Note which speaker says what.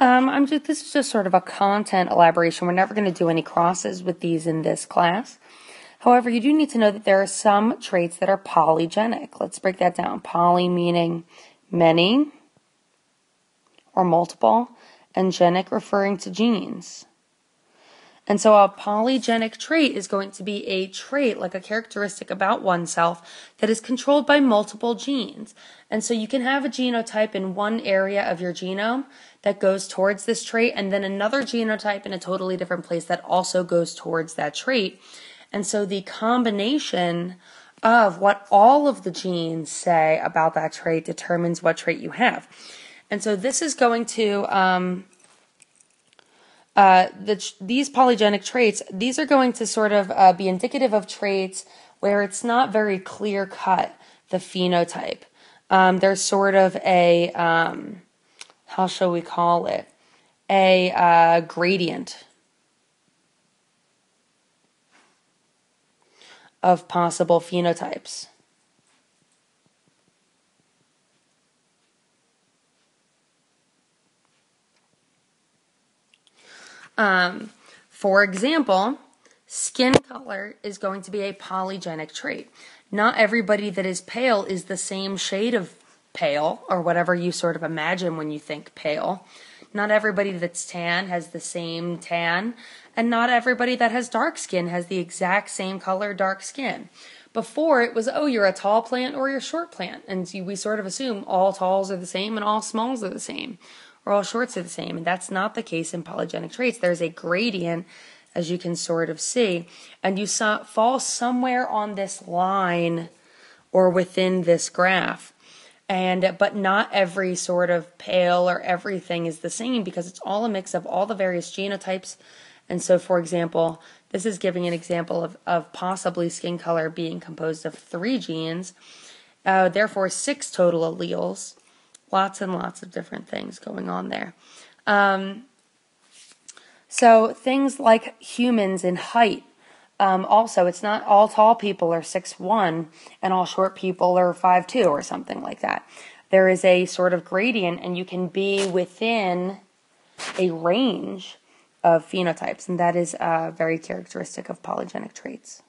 Speaker 1: Um, I'm just, this is just sort of a content elaboration. We're never going to do any crosses with these in this class. However, you do need to know that there are some traits that are polygenic. Let's break that down. Poly meaning many or multiple, and genic referring to genes. And so a polygenic trait is going to be a trait, like a characteristic about oneself, that is controlled by multiple genes. And so you can have a genotype in one area of your genome that goes towards this trait, and then another genotype in a totally different place that also goes towards that trait. And so the combination of what all of the genes say about that trait determines what trait you have. And so this is going to um, uh, the, these polygenic traits, these are going to sort of uh, be indicative of traits where it's not very clear cut, the phenotype. Um, there's sort of a, um, how shall we call it? A uh, gradient of possible phenotypes. Um, for example, skin color is going to be a polygenic trait. Not everybody that is pale is the same shade of pale or whatever you sort of imagine when you think pale. Not everybody that's tan has the same tan, and not everybody that has dark skin has the exact same color dark skin. Before it was, oh, you're a tall plant or you're a short plant, and we sort of assume all talls are the same and all smalls are the same all shorts are the same. And that's not the case in polygenic traits. There's a gradient, as you can sort of see, and you saw, fall somewhere on this line or within this graph. And but not every sort of pale or everything is the same because it's all a mix of all the various genotypes. And so, for example, this is giving an example of, of possibly skin color being composed of three genes, uh, therefore, six total alleles lots and lots of different things going on there. Um, so things like humans in height. Um, also, it's not all tall people are six one and all short people are five two or something like that. There is a sort of gradient, and you can be within a range of phenotypes, and that is uh, very characteristic of polygenic traits.